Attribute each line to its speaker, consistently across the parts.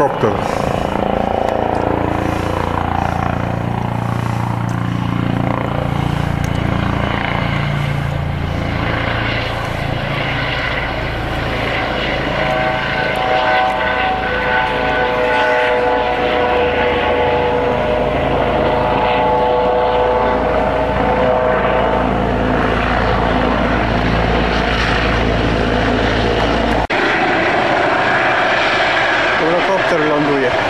Speaker 1: Helikopter.
Speaker 2: helikopter ląduje.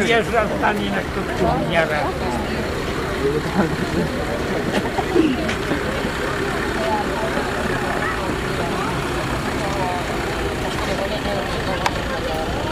Speaker 3: Wjeżdża z pani na krótką miarę. Thank
Speaker 2: you.